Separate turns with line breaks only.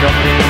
jumping